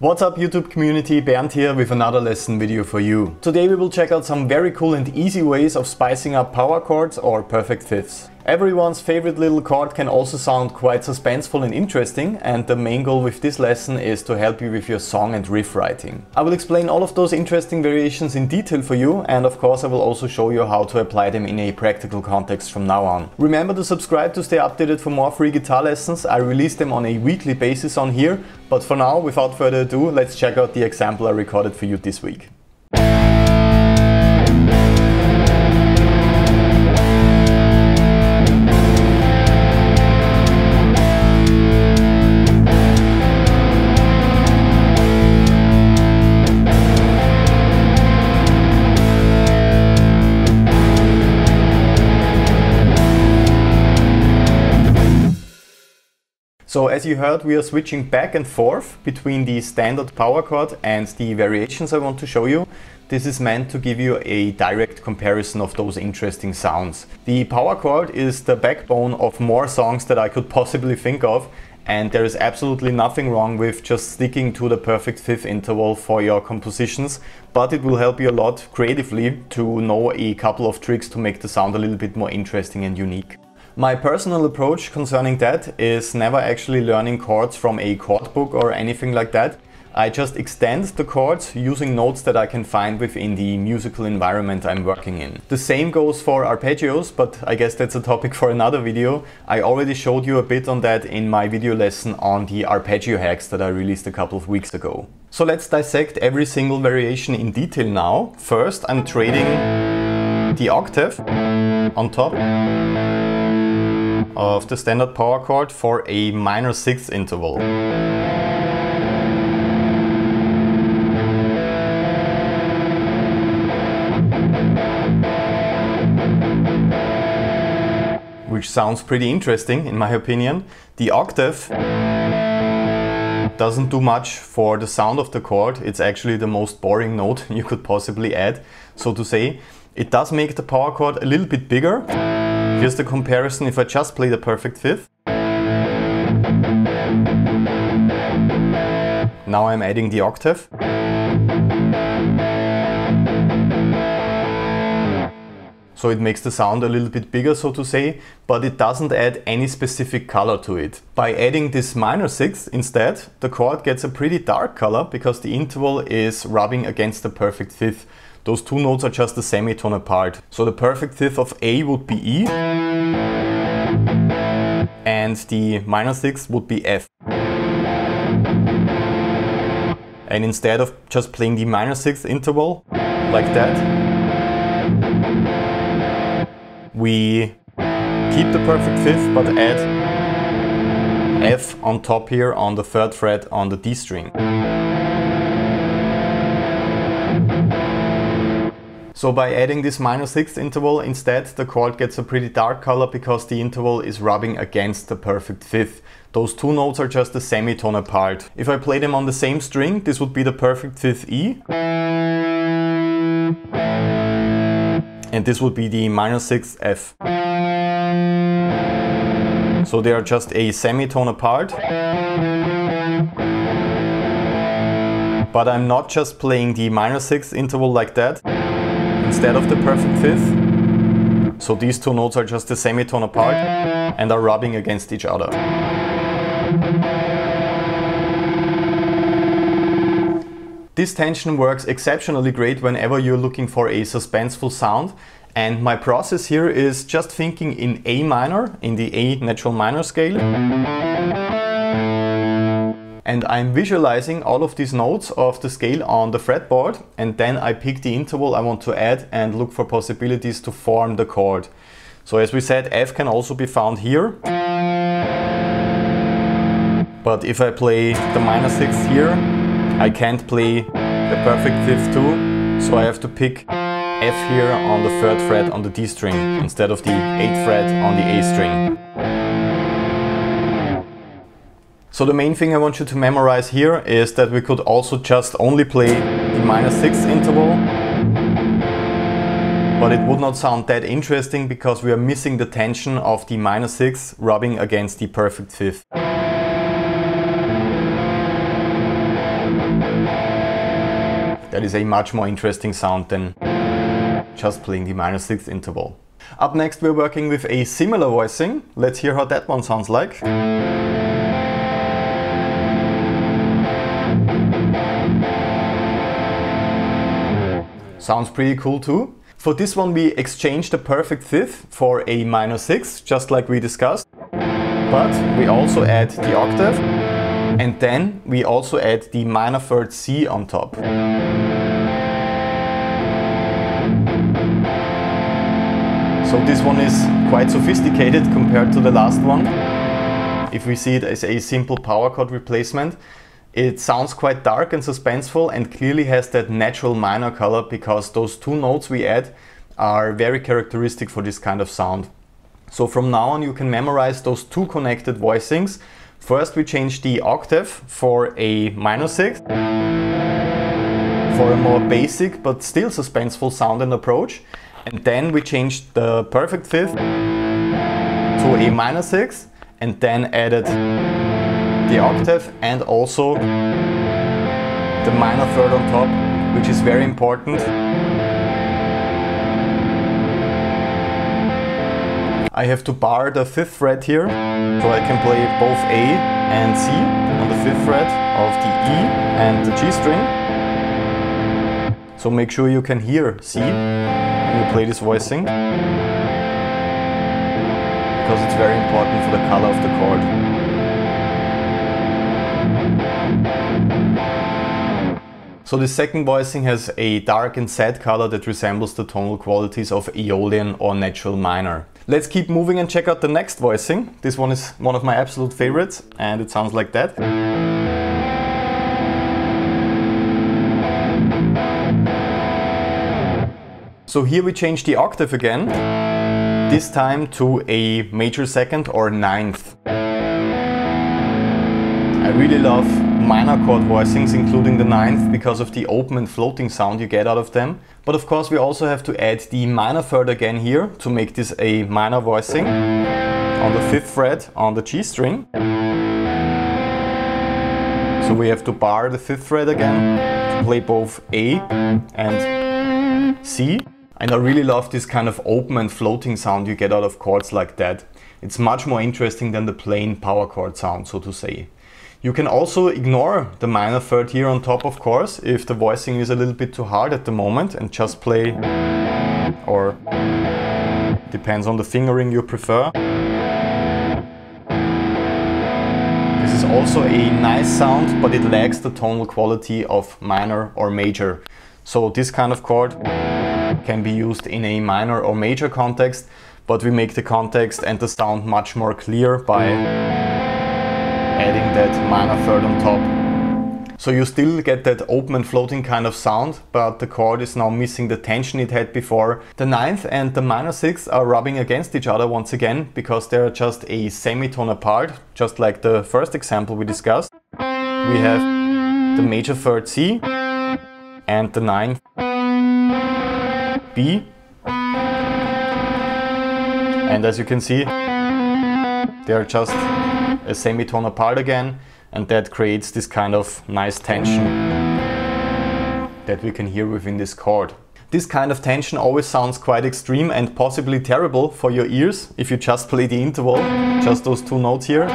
What's up YouTube community, Bernth here with another lesson video for you. Today we will check out some very cool and easy ways of spicing up power chords or perfect fifths. Everyone's favorite little chord can also sound quite suspenseful and interesting and the main goal with this lesson is to help you with your song and riff writing. I will explain all of those interesting variations in detail for you and of course I will also show you how to apply them in a practical context from now on. Remember to subscribe to stay updated for more free guitar lessons. I release them on a weekly basis on here, but for now, without further ado, let's check out the example I recorded for you this week. So as you heard, we are switching back and forth between the standard power chord and the variations I want to show you. This is meant to give you a direct comparison of those interesting sounds. The power chord is the backbone of more songs that I could possibly think of and there is absolutely nothing wrong with just sticking to the perfect fifth interval for your compositions, but it will help you a lot creatively to know a couple of tricks to make the sound a little bit more interesting and unique. My personal approach concerning that is never actually learning chords from a chord book or anything like that. I just extend the chords using notes that I can find within the musical environment I'm working in. The same goes for arpeggios, but I guess that's a topic for another video. I already showed you a bit on that in my video lesson on the arpeggio hacks that I released a couple of weeks ago. So let's dissect every single variation in detail now. First, I'm trading the octave on top of the standard power chord for a minor sixth interval. Which sounds pretty interesting in my opinion. The octave doesn't do much for the sound of the chord. It's actually the most boring note you could possibly add, so to say. It does make the power chord a little bit bigger, Mm-hmm. Here's the comparison if I just play the perfect fifth. Now I'm adding the octave. So it makes the sound a little bit bigger, so to say, but it doesn't add any specific color to it. By adding this minor sixth instead, the chord gets a pretty dark color because the interval is rubbing against the perfect fifth. Those two notes are just a semitone apart. So the perfect fifth of A would be E and the minor sixth would be F. And instead of just playing the minor sixth interval like that, we keep the perfect fifth but add F on top here on the third fret on the D string. So by adding this minor sixth interval, instead the chord gets a pretty dark color because the interval is rubbing against the perfect fifth. Those two notes are just a semitone apart. If I play them on the same string, this would be the perfect fifth E. And this would be the minor sixth F. So they are just a semitone apart. But I'm not just playing the minor sixth interval like that instead of the perfect fifth. So these two notes are just a semitone apart and are rubbing against each other. This tension works exceptionally great whenever you're looking for a suspenseful sound and my process here is just thinking in A minor, in the A natural minor scale and I'm visualizing all of these notes of the scale on the fretboard and then I pick the interval I want to add and look for possibilities to form the chord. So as we said, F can also be found here. But if I play the minor sixth here, I can't play the perfect fifth too, so I have to pick F here on the third fret on the D string instead of the 8th fret on the A string. So the main thing I want you to memorize here is that we could also just only play the minor sixth interval but it would not sound that interesting because we are missing the tension of the minor sixth rubbing against the perfect fifth. That is a much more interesting sound than just playing the minor sixth interval. Up next we're working with a similar voicing. Let's hear how that one sounds like. Sounds pretty cool too. For this one we exchanged the perfect fifth for a minor sixth, just like we discussed. But we also add the octave and then we also add the minor third C on top. So this one is quite sophisticated compared to the last one. If we see it as a simple power chord replacement, it sounds quite dark and suspenseful and clearly has that natural minor color because those two notes we add are very characteristic for this kind of sound. So from now on you can memorize those two connected voicings. First we change the octave for a minor sixth for a more basic but still suspenseful sound and approach. And then we changed the perfect fifth to a minor sixth and then added the octave and also the minor third on top, which is very important. I have to bar the fifth fret here, so I can play both A and C on the fifth fret of the E and the G string. So make sure you can hear C you play this voicing because it's very important for the color of the chord. So the second voicing has a dark and sad color that resembles the tonal qualities of Aeolian or natural minor. Let's keep moving and check out the next voicing. This one is one of my absolute favorites and it sounds like that. So here we change the octave again, this time to a major second or ninth. I really love minor chord voicings, including the ninth, because of the open and floating sound you get out of them. But of course we also have to add the minor third again here to make this a minor voicing on the fifth fret on the G string. So we have to bar the fifth fret again to play both A and C. And I really love this kind of open and floating sound you get out of chords like that. It's much more interesting than the plain power chord sound, so to say. You can also ignore the minor third here on top, of course, if the voicing is a little bit too hard at the moment and just play or depends on the fingering you prefer. This is also a nice sound, but it lacks the tonal quality of minor or major. So this kind of chord can be used in a minor or major context, but we make the context and the sound much more clear by adding that minor third on top. So you still get that open and floating kind of sound, but the chord is now missing the tension it had before. The ninth and the minor sixth are rubbing against each other once again, because they're just a semitone apart, just like the first example we discussed. We have the major third C and the ninth B. And as you can see, they are just a semitone apart again and that creates this kind of nice tension that we can hear within this chord. This kind of tension always sounds quite extreme and possibly terrible for your ears if you just play the interval, just those two notes here.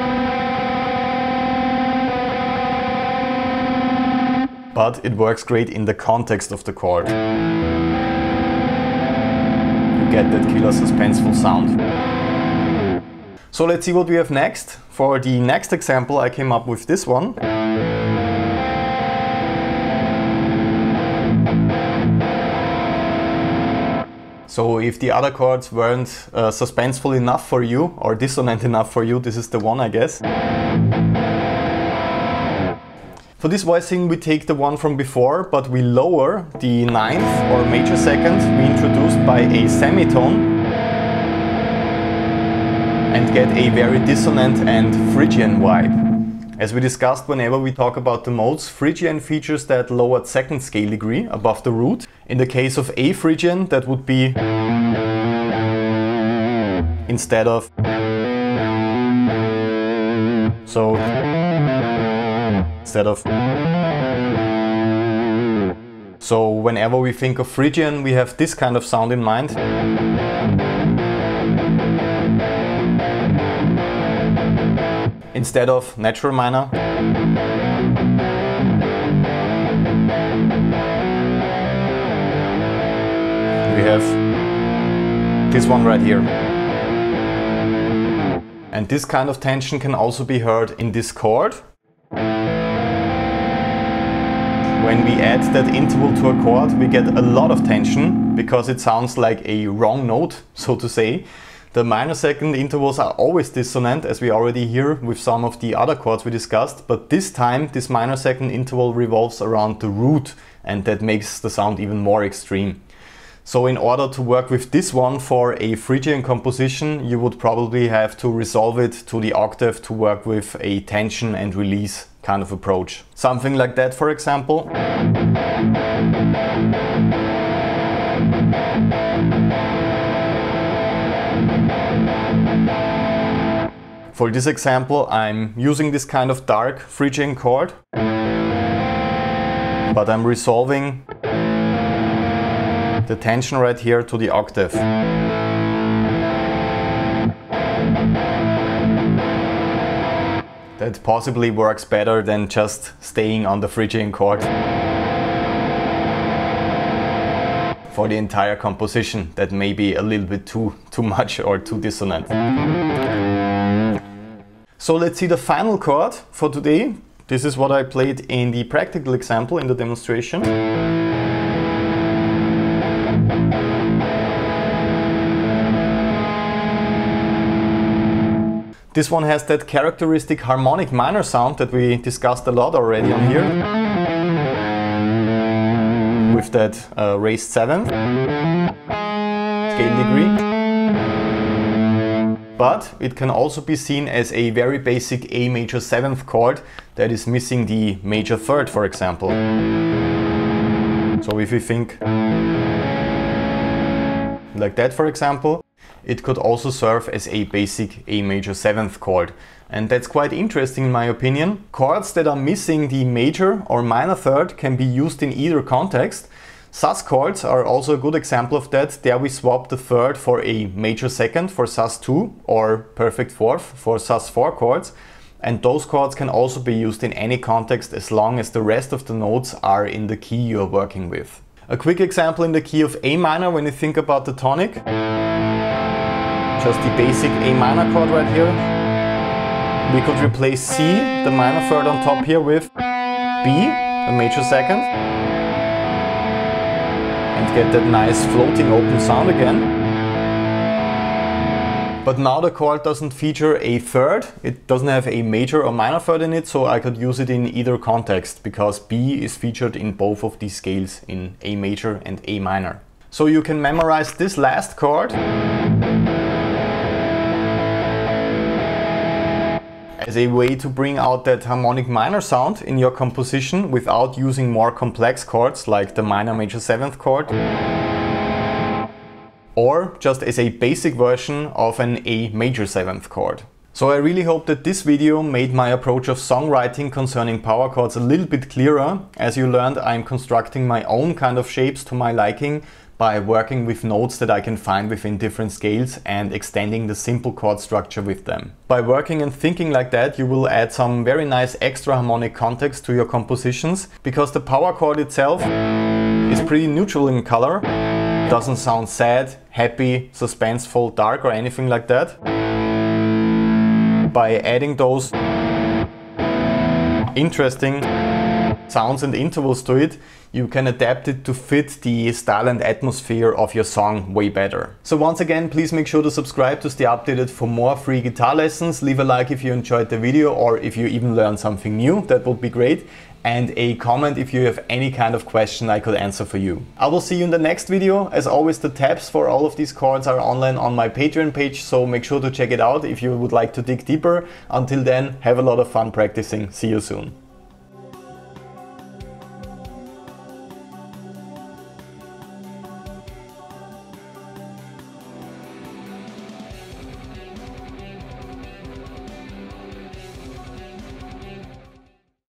But it works great in the context of the chord. Get that killer suspenseful sound. So let's see what we have next. For the next example I came up with this one. So if the other chords weren't uh, suspenseful enough for you or dissonant enough for you, this is the one I guess. For this voicing we take the one from before, but we lower the ninth or major second we introduced by a semitone and get a very dissonant and Phrygian vibe. As we discussed whenever we talk about the modes, Phrygian features that lowered second scale degree above the root. In the case of A Phrygian, that would be instead of so instead of So whenever we think of Phrygian, we have this kind of sound in mind. Instead of natural minor. We have this one right here. And this kind of tension can also be heard in this chord. When we add that interval to a chord, we get a lot of tension because it sounds like a wrong note, so to say. The minor second intervals are always dissonant, as we already hear with some of the other chords we discussed, but this time this minor second interval revolves around the root and that makes the sound even more extreme. So in order to work with this one for a Phrygian composition, you would probably have to resolve it to the octave to work with a tension and release kind of approach. Something like that, for example. For this example, I'm using this kind of dark Phrygian chord, but I'm resolving the tension right here to the octave. That possibly works better than just staying on the Phrygian chord for the entire composition that may be a little bit too, too much or too dissonant. So let's see the final chord for today. This is what I played in the practical example in the demonstration. This one has that characteristic harmonic minor sound that we discussed a lot already on here. With that uh, raised 7th scale degree. But it can also be seen as a very basic A major 7th chord that is missing the major 3rd for example. So if we think like that for example, it could also serve as a basic A major 7th chord. And that's quite interesting in my opinion. Chords that are missing the major or minor third can be used in either context. Sus chords are also a good example of that. There we swap the third for a major second for Sus 2 or perfect fourth for Sus 4 chords. And those chords can also be used in any context as long as the rest of the notes are in the key you're working with. A quick example in the key of A minor when you think about the tonic just the basic A minor chord right here. We could replace C, the minor third on top here, with B, a major second, and get that nice floating open sound again. But now the chord doesn't feature a third, it doesn't have a major or minor third in it, so I could use it in either context, because B is featured in both of these scales, in A major and A minor. So you can memorize this last chord as a way to bring out that harmonic minor sound in your composition without using more complex chords like the minor major 7th chord or just as a basic version of an A major 7th chord. So I really hope that this video made my approach of songwriting concerning power chords a little bit clearer. As you learned, I'm constructing my own kind of shapes to my liking by working with notes that I can find within different scales and extending the simple chord structure with them. By working and thinking like that, you will add some very nice extra harmonic context to your compositions because the power chord itself is pretty neutral in color, doesn't sound sad, happy, suspenseful, dark or anything like that. By adding those interesting sounds and intervals to it, you can adapt it to fit the style and atmosphere of your song way better. So once again, please make sure to subscribe to stay updated for more free guitar lessons. Leave a like if you enjoyed the video or if you even learned something new, that would be great. And a comment if you have any kind of question I could answer for you. I will see you in the next video. As always, the tabs for all of these chords are online on my Patreon page, so make sure to check it out if you would like to dig deeper. Until then, have a lot of fun practicing. See you soon.